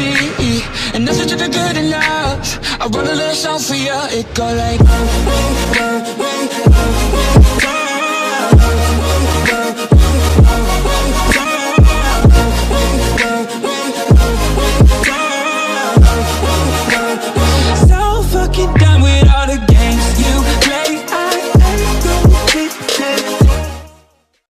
see And if you did good enough I wrote a little song for you It go like ooh, ooh, ooh.